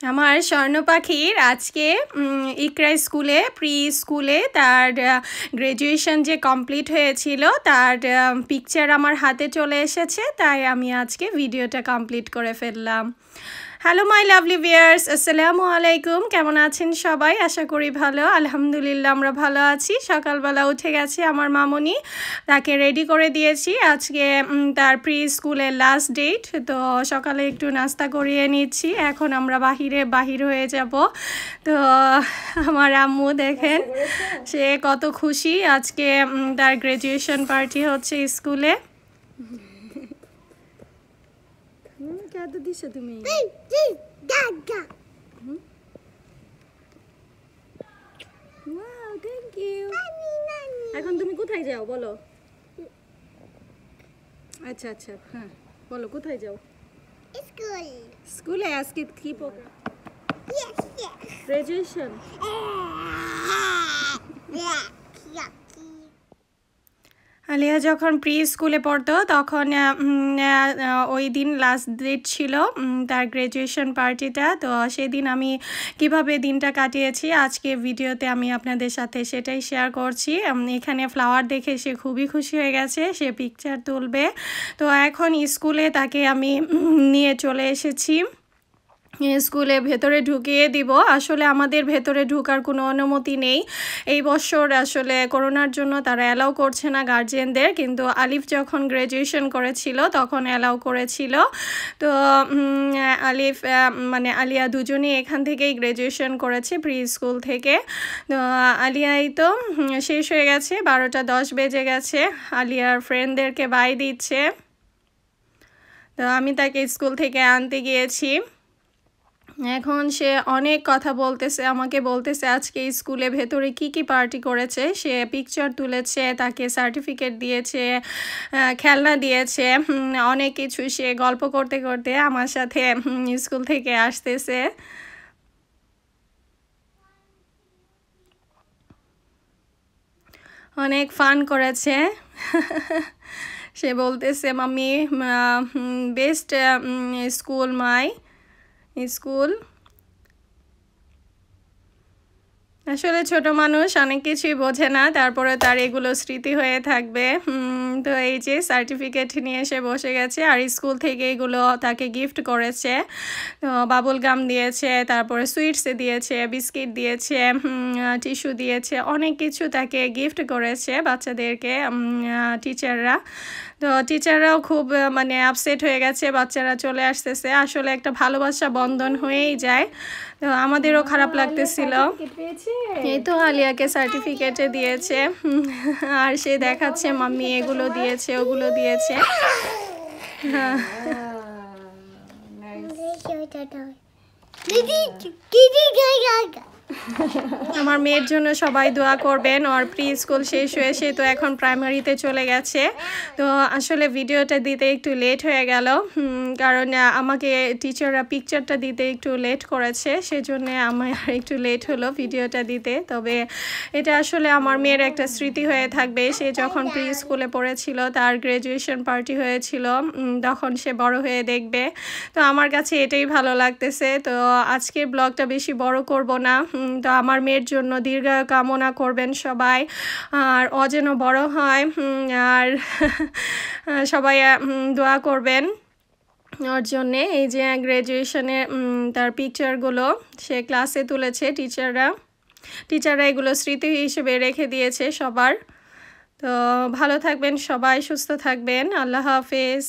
আমার স্বর্ণ পাখির আজকে ইকরা স্কুলে প্রি স্কুলে তার গ্র্যাজুয়েশন যে কমপ্লিট হয়েছিল, তার পিকচার আমার হাতে চলে এসেছে, তাই আমি আজকে ভিডিওটা কমপ্লিট করে ফেললাম। হ্যালো মাই লাভলি ভিয়ার্স আসসালামু আলাইকুম কেমন আছেন সবাই? আশা করি ভালো। আলহামদুলিল্লাহ, আমরা ভালো আছি। সকালবেলা উঠে গেছে আমার মামনি। তাকে রেডি করে দিয়েছি। আজকে তার প্রি স্কুলের লাস্ট ডেট তো সকালে একটু নাস্তা করিয়ে নিচ্ছি। এখন আমরা বাহিরে, বাহির হয়ে যাব। তো আমার আম্মু দেখেন, সে কত খুশি। আজকে তার গ্র্যাজুয়েশন পার্টি হচ্ছে স্কুলে। তো দিছো তুমি? থ্যাংক ইউ এখন তুমি কোথায় যাও বলো? আচ্ছা আচ্ছা হ্যাঁ বলো কোথায় যাও. স্কুলে। আজকে কি প্রোগ্রাম. গ্রাজুয়েশন. আলিয়া যখন প্রি স্কুলে পড়তো, তখন ওই দিন লাস্ট ডেট ছিল তার গ্র্যাজুয়েশন পার্টিটা তো সেদিন আমি কীভাবে দিনটা কাটিয়েছি, আজকে ভিডিওতে আমি আপনাদের সাথে সেটাই শেয়ার করছি। এখানে ফ্লাওয়ার দেখে সে খুবই খুশি হয়ে গেছে, সে পিকচার তুলবে। তো এখন স্কুলে তাকে আমি নিয়ে চলে এসেছি। স্কুলে ভেতরে ঢুকিয়ে দিব। আসলে আমাদের ভেতরে ঢুকার কোনো অনুমতি নেই। এই বছর আসলে করোনার জন্য তারা অ্যালাউ করছে না গার্জিয়ানদের কিন্তু আলিফ যখন গ্র্যাজুয়েশন করেছিল তখন অ্যালাউ করেছিল। তো আলিফ মানে আলিয়া দুজনেই এখান থেকেই গ্র্যাজুয়েশন করেছে প্রি স্কুল থেকে। তো, আলিয়াই তো শেষ হয়ে গেছে, বারোটা দশ বেজে গেছে। আলিয়ার ফ্রেন্ডদেরকে বাই দিচ্ছে। তো আমি তাকে স্কুল থেকে আনতে গিয়েছি। এখন সে অনেক কথা বলতেছে, আমাকে বলতেছে আজকে স্কুলে ভেতরে কি কি পার্টি করেছে, সে পিকচার তুলেছে, তাকে সার্টিফিকেট দিয়েছে খেলনা দিয়েছে অনেক কিছু সে গল্প করতে করতে আমার সাথে স্কুল থেকে আসতেছে। অনেক ফান করেছে। সে বলতেছে, mummy best school my school আসলে ছোট মানুষ অনেক কিছুই বোঝে না তারপরে তার এগুলো স্মৃতি হয়ে থাকবে। তো এই যে সার্টিফিকেট নিয়ে এসে বসে গেছে আর স্কুল থেকে এগুলো তাকে গিফট করেছে। তো বাবুল গাম দিয়েছে তারপরে সুইটস দিয়েছে বিস্কিট দিয়েছে টিস্যু দিয়েছে অনেক কিছু তাকে গিফট করেছে বাচ্চাদেরকে টিচাররা তো টিচাররাও খুব মানে আপসেট হয়ে গেছে বাচ্চারা চলে আসতেছে। আসলে একটা ভালোবাসা বন্ধন হয়েই যায়। তো আমাদেরও খারাপ লাগতেছিল। এই তো আলিয়াকে সার্টিফিকেটে দিয়েছে আর সে দেখাচ্ছে মাম্মি এগুলো দিয়েছে ওগুলো দিয়েছে হ্যাঁ আমার মেয়ের জন্য সবাই দোয়া করবেন। ওর প্রি স্কুল শেষ হয়ে সে তো এখন প্রাইমারিতে চলে গেছে। তো আসলে ভিডিওটা দিতে একটু লেট হয়ে গেল। কারণ আমাকে টিচাররা পিকচারটা দিতে একটু লেট করেছে। সেজন্য আমার একটু লেট হলো ভিডিওটা দিতে। তবে এটা আসলে আমার মেয়ের একটা স্মৃতি হয়ে থাকবে। সে যখন প্রি স্কুলে পড়েছিল, তার গ্র্যাজুয়েশন পার্টি হয়েছিল। তখন সে বড় হয়ে দেখবে। তো আমার কাছে এটাই ভালো লাগতেছে। তো আজকের ব্লগটা বেশি বড় করব না। তো আমার মেয়ের জন্য দীর্ঘায়ু কামনা করবেন সবাই। আর যেন বড় হয় আর সবাই দোয়া করবেন ওর জন্যে। এই যে গ্র্যাজুয়েশনে তার পিকচারগুলো সে ক্লাসে তুলেছে টিচাররা টিচাররা এগুলো স্মৃতি হিসেবে রেখে দিয়েছে সবার। তো ভালো থাকবেন সবাই, সুস্থ থাকবেন। আল্লাহ হাফেজ।